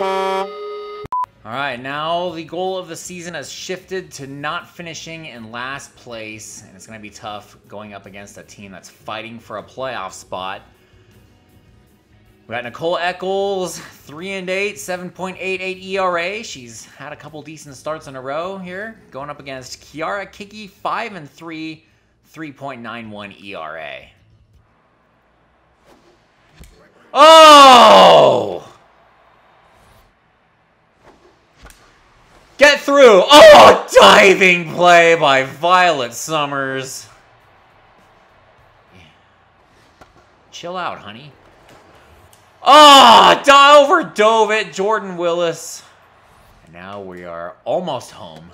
All right, now the goal of the season has shifted to not finishing in last place, and it's going to be tough going up against a team that's fighting for a playoff spot. We got Nicole Eccles, 3 and 8, 7.88 ERA. She's had a couple decent starts in a row here, going up against Kiara Kiki, 5 and 3, 3.91 ERA. Oh! Get through! Oh, diving play by Violet Summers. Chill out, honey. Ah, oh, over dove it, Jordan Willis. And now we are almost home.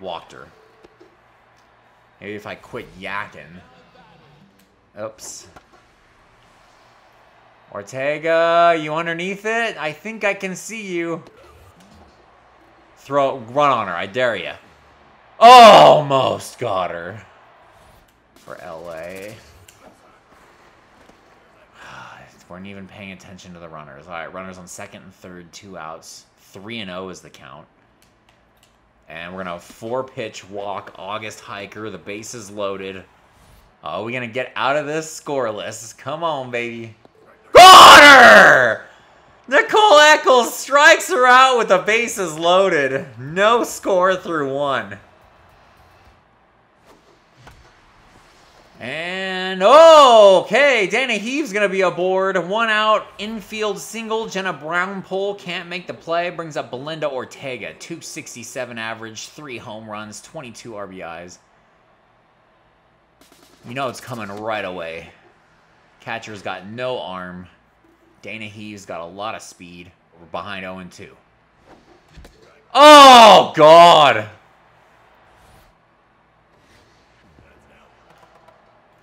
Walked her. Maybe if I quit yakking. Oops. Ortega, you underneath it? I think I can see you. Throw, run on her. I dare you. Almost got her. For LA. We ah, weren't even paying attention to the runners. All right, runners on second and third, two outs. 3 and 0 is the count. And we're going to four pitch walk August Hiker. The bases loaded. Oh, we going to get out of this scoreless. Come on, baby. Got her! Nicole Eccles strikes her out with the bases loaded. No score through one. And oh, okay, Danny Heaves gonna be aboard. One out, infield single. Jenna Brown pole can't make the play. Brings up Belinda Ortega, 267 average, three home runs, 22 RBIs. You know it's coming right away. Catcher's got no arm. Dana Heaves got a lot of speed. We're behind 0 2. Oh, God!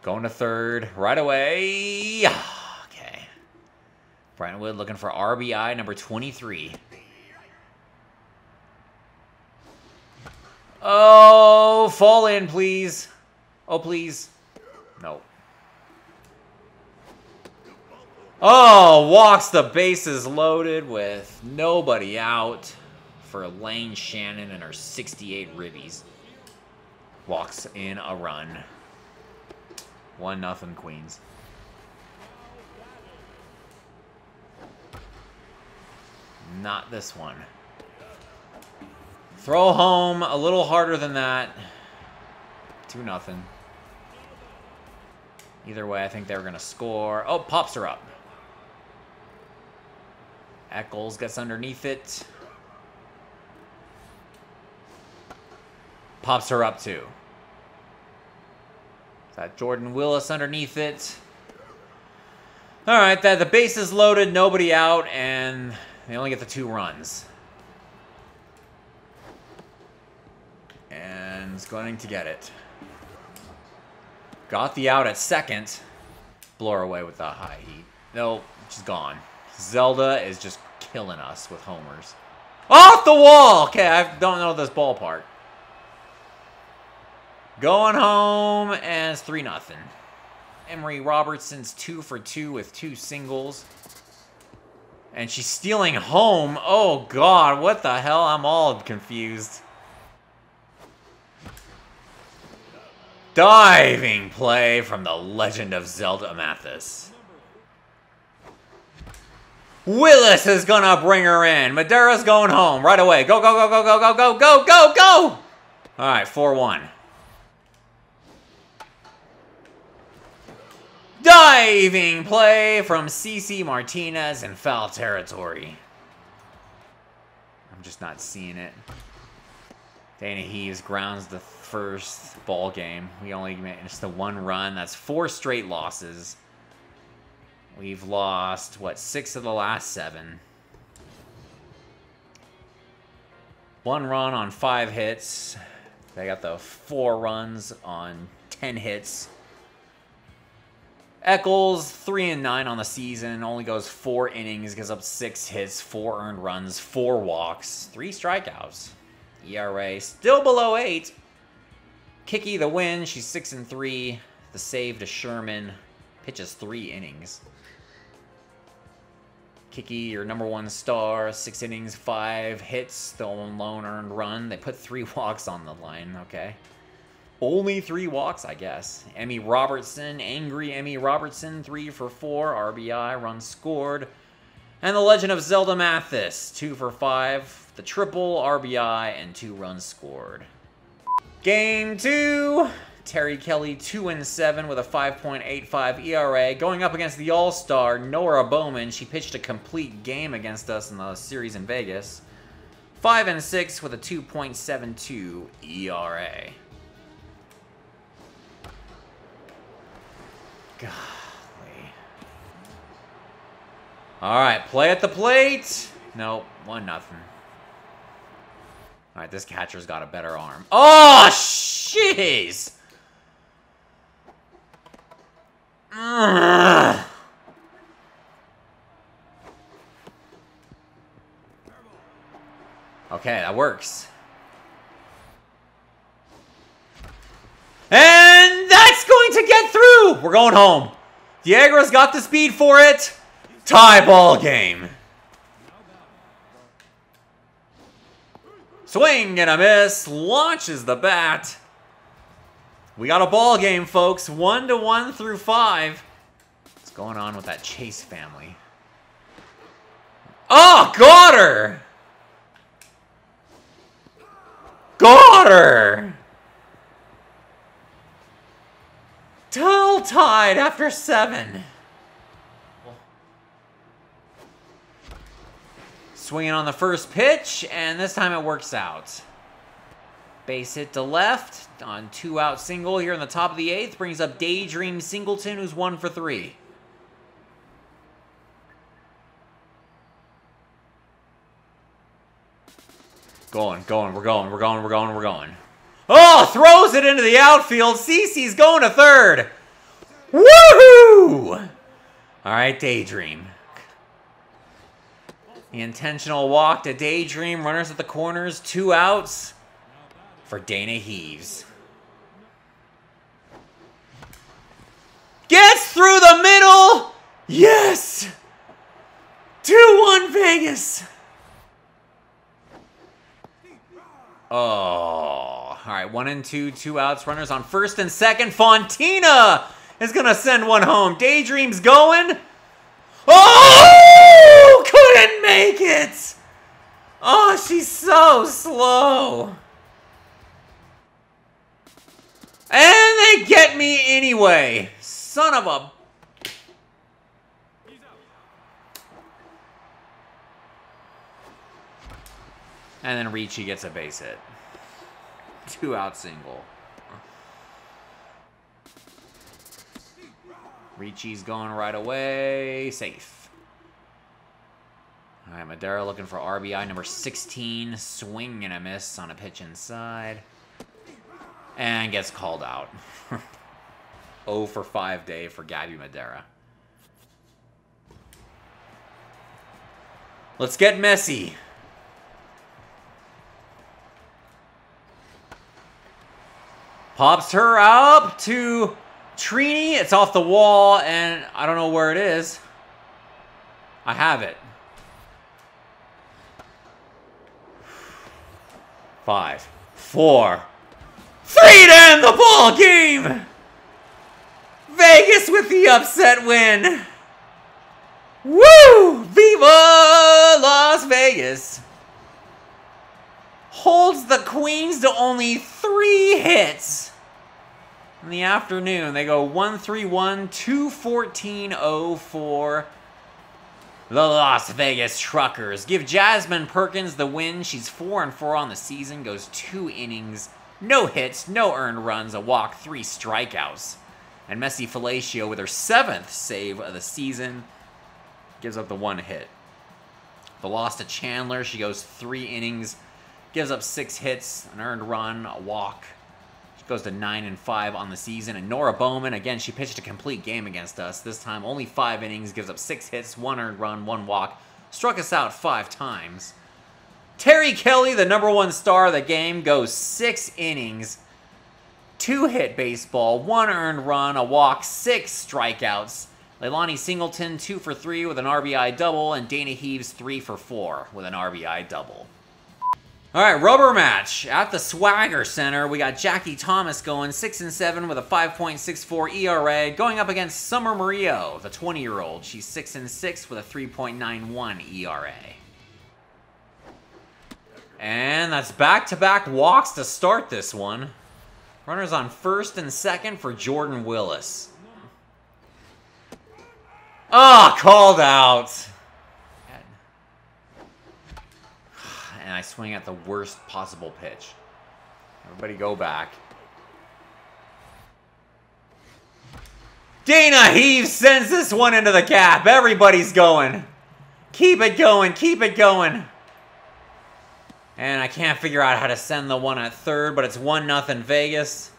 Going to third right away. Okay. Brentwood looking for RBI number 23. Oh, fall in, please. Oh, please. No. Oh, walks the bases loaded with nobody out for Lane Shannon and her 68 ribbies. Walks in a run. One nothing Queens. Not this one. Throw home a little harder than that. Two nothing. Either way, I think they're going to score. Oh, pops her up. Eccles gets underneath it. Pops her up too. That Jordan Willis underneath it. All right, that the base is loaded, nobody out, and they only get the two runs. And is going to get it. Got the out at second. Blow her away with the high heat. No, she's gone. Zelda is just killing us with homers. Off the wall! Okay, I don't know this ballpark. Going home, and it's 3 nothing. Emery Robertson's 2 for 2 with two singles. And she's stealing home. Oh, God, what the hell? I'm all confused. Diving play from the legend of Zelda Mathis. Willis is gonna bring her in. Madera's going home right away. Go, go, go, go, go, go, go, go, go, go! All right, 4-1. Diving play from CC Martinez in foul territory. I'm just not seeing it. Dana Heaves grounds the first ball game. We only managed the one run. That's four straight losses. We've lost, what, six of the last seven. One run on five hits. They got the four runs on 10 hits. Eccles, 3 and 9 on the season, only goes 4 innings, gives up 6 hits, 4 earned runs, 4 walks, 3 strikeouts. ERA still below 8. Kiki the win, she's 6 and 3. The save to Sherman, pitches 3 innings. Kiki, your number one star, six innings, five hits, the lone earned run. They put three walks on the line, okay. Only three walks, I guess. Emmy Robertson, angry Emmy Robertson, three for four, RBI, runs scored. And the Legend of Zelda Mathis, two for five, the triple, RBI, and two runs scored. Game two. Terry Kelly, 2 and 7 with a 5.85 ERA. Going up against the All Star, Nora Bowman. She pitched a complete game against us in the series in Vegas. 5 and 6 with a 2.72 ERA. Golly. All right, play at the plate. Nope, 1 nothing. All right, this catcher's got a better arm. Oh, jeez! Okay, that works. And that's going to get through! We're going home. Diego's got the speed for it. Tie ball game. Swing and a miss. Launches the bat. We got a ball game, folks. One to one through five. What's going on with that Chase family? Oh, got her! Got her! Tall tied after seven. Swinging on the first pitch, and this time it works out. Base hit to left on two out single here in the top of the eighth. Brings up Daydream Singleton, who's one for three. Going, going, we're going, we're going, we're going, we're going. Oh, throws it into the outfield. Cece's going to third. Woohoo! All right, Daydream. The intentional walk to Daydream. Runners at the corners, two outs for Dana Heaves. Gets through the middle! Yes! 2-1 Vegas! Oh, all right, one and two, two outs, runners on first and second. Fontina is gonna send one home. Daydream's going. Oh, couldn't make it. Oh, she's so slow. And they get me anyway. Son of a... And then Ricci gets a base hit. Two out single. Ricci's going right away. Safe. All right, Madera looking for RBI number 16. Swing and a miss on a pitch inside. And gets called out. 0 for 5 day for Gabby Madera. Let's get messy. Pops her up to Trini. It's off the wall, and I don't know where it is. I have it. Five, four, three to end the ball game. Vegas with the upset win. Woo! Viva Las Vegas! Holds the Queens to only three hits. In the afternoon, they go 1-3-1, 2-14-0 the Las Vegas Truckers. Give Jasmine Perkins the win. She's 4 and 4 on the season, goes 2 innings, no hits, no earned runs, a walk, 3 strikeouts. And Messi Felicio with her seventh save of the season gives up the one hit. The loss to Chandler, she goes three innings, gives up six hits, an earned run, a walk. She goes to nine and five on the season. And Nora Bowman, again, she pitched a complete game against us. This time, only five innings, gives up six hits, one earned run, one walk. Struck us out five times. Terry Kelly, the number one star of the game, goes six innings, two hit baseball, one earned run, a walk, six strikeouts. Leilani Singleton, 2 for 3 with an RBI double, and Dana Heaves, 3 for 4 with an RBI double. All right, rubber match at the Swagger Center. We got Jackie Thomas going 6 and 7 with a 5.64 ERA, going up against Summer Murillo, the 20 year old. She's 6 and 6 with a 3.91 ERA. And that's back to back walks to start this one. Runners on first and second for Jordan Willis. Ah, oh, called out. and I swing at the worst possible pitch. Everybody go back. Dana Heaves sends this one into the cap. Everybody's going. Keep it going. Keep it going. And I can't figure out how to send the one at third, but it's 1 nothing Vegas.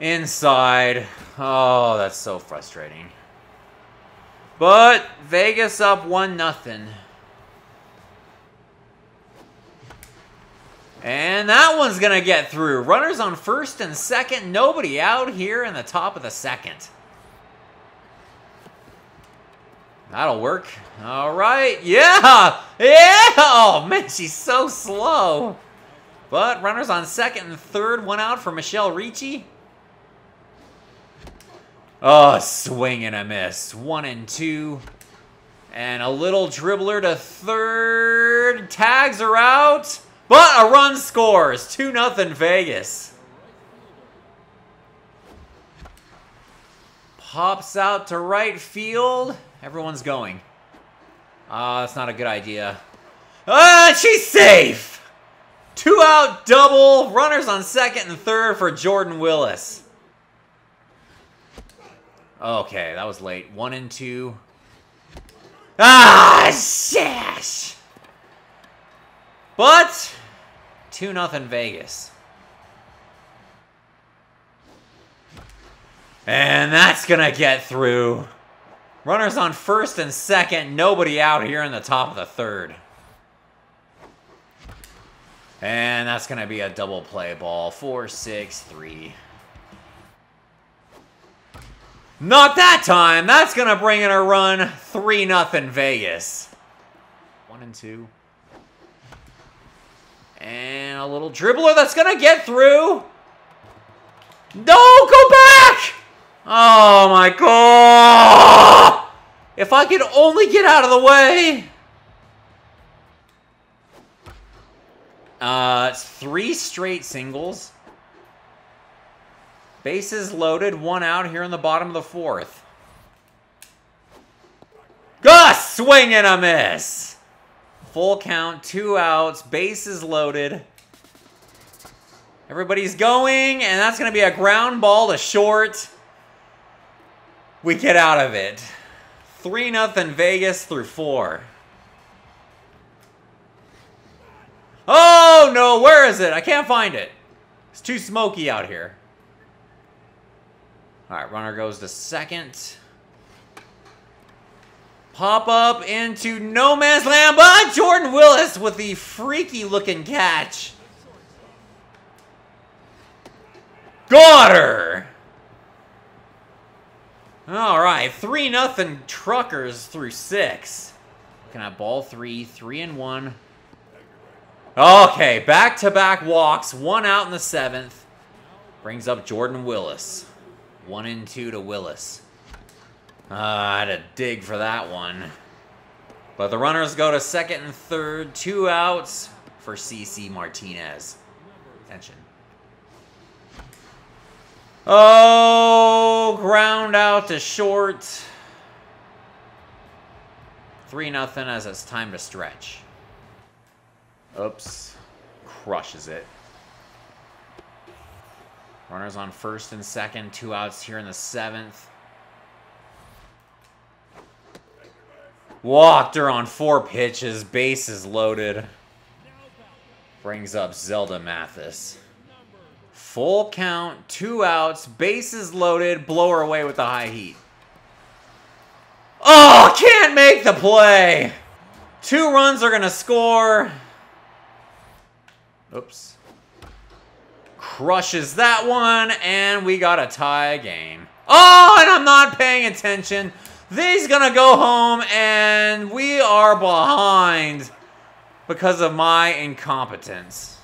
Inside. Oh, that's so frustrating. But Vegas up 1 nothing. And that one's going to get through. Runners on first and second. Nobody out here in the top of the second. That'll work. All right. Yeah. Yeah. Oh, man, she's so slow. But runners on second and third. One out for Michelle Ricci. Oh, swing and a miss. One and two. And a little dribbler to third. Tags are out. But a run scores. 2 nothing Vegas. Pops out to right field. Everyone's going. Ah, uh, that's not a good idea. Ah, she's safe! Two out double. Runners on second and third for Jordan Willis. Okay, that was late. One and two. Ah, shash! But 2 nothing Vegas. And that's to get through. Runners on first and second. Nobody out here in the top of the third. And that's going to be a double play ball. Four, six, three. Not that time. That's going to bring in a run. 3 nothing Vegas. One and two. And a little dribbler that's going to get through. No, go back! Oh my god! If I could only get out of the way! Uh, three straight singles. Bases loaded, one out here in the bottom of the fourth. Gus, swing and a miss! Full count, two outs, bases loaded. Everybody's going, and that's going to be a ground ball to short. We get out of it. 3 nothing Vegas through 4. Oh, no, where is it? I can't find it. It's too smoky out here. All right, runner goes to second. Pop up into no man's land, but Jordan Willis with the freaky looking catch. Got her! All right, 3 nothing truckers through six. Looking at ball three, three and one. Okay, back-to-back -back walks, one out in the seventh. Brings up Jordan Willis. One and two to Willis. Uh, I had to dig for that one. But the runners go to second and third. Two outs for CC Martinez. Attention. Oh, ground out to short. 3 nothing as it's time to stretch. Oops. Crushes it. Runners on first and second. Two outs here in the seventh. Walked her on four pitches, bases loaded. Brings up Zelda Mathis. Full count, two outs, bases loaded, blow her away with the high heat. Oh, can't make the play. Two runs are going to score. Oops. Crushes that one, and we got a tie game. Oh, and I'm not paying attention. These gonna go home, and we are behind because of my incompetence.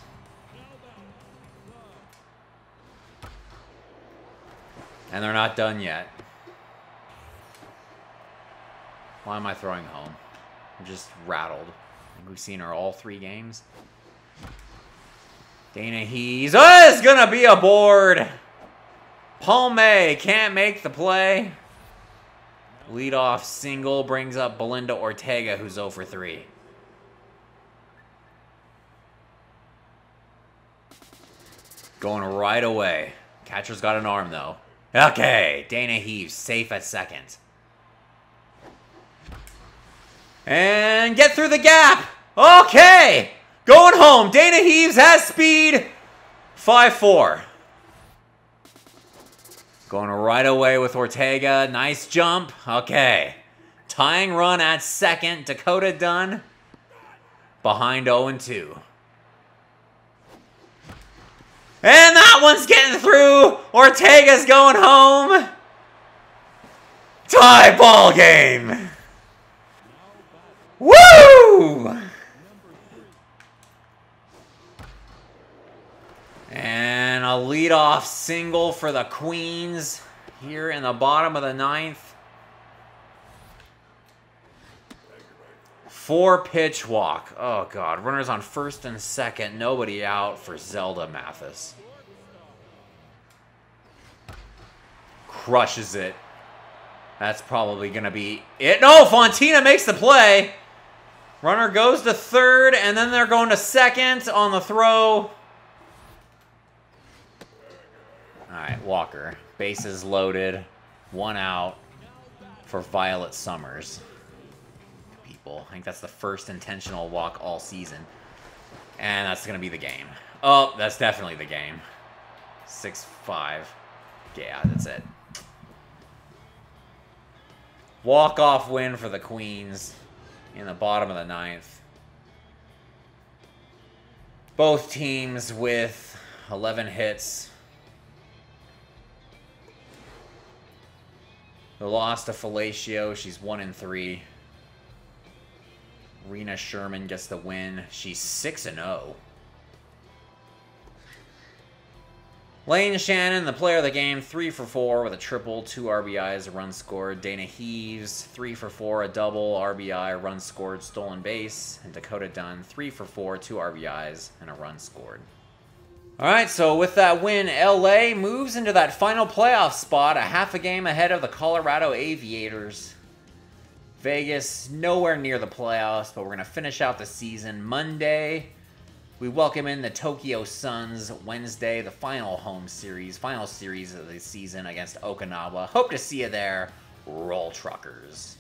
And they're not done yet. Why am I throwing home? I'm just rattled. I think we've seen her all three games. Dana Heaves. Oh, it's gonna be a board. Paul May can't make the play. Leadoff single brings up Belinda Ortega, who's 0 for 3. Going right away. Catcher's got an arm, though. Okay, Dana Heaves, safe at second. And get through the gap. Okay. Going home. Dana Heaves has speed. 5-4. Going right away with Ortega. Nice jump. Okay. Tying run at second. Dakota Dunn. Behind 0-2. And that one's getting through. Ortega's going home. Tie ball game. Woo! And a leadoff single for the Queens here in the bottom of the ninth. Four pitch walk. Oh, God. Runners on first and second. Nobody out for Zelda Mathis. Crushes it. That's probably going to be it. No, Fontina makes the play. Runner goes to third, and then they're going to second on the throw. All right, Walker. Bases loaded. One out for Violet Summers. I think that's the first intentional walk all season. And that's going to be the game. Oh, that's definitely the game. 6-5. Yeah, that's it. Walk-off win for the Queens in the bottom of the ninth. Both teams with 11 hits, The loss to Felicio, she's 1 in 3. Rena Sherman gets the win. She's 6 and 0. Lane Shannon, the player of the game, 3 for 4 with a triple, 2 RBIs, a run scored. Dana Heaves, 3 for 4, a double, RBI, run scored, stolen base. And Dakota Dunn, 3 for 4, 2 RBIs, and a run scored. All right, so with that win, LA moves into that final playoff spot, a half a game ahead of the Colorado Aviators. Vegas, nowhere near the playoffs, but we're going to finish out the season Monday. We welcome in the Tokyo Suns Wednesday, the final home series, final series of the season against Okinawa. Hope to see you there, Roll Truckers.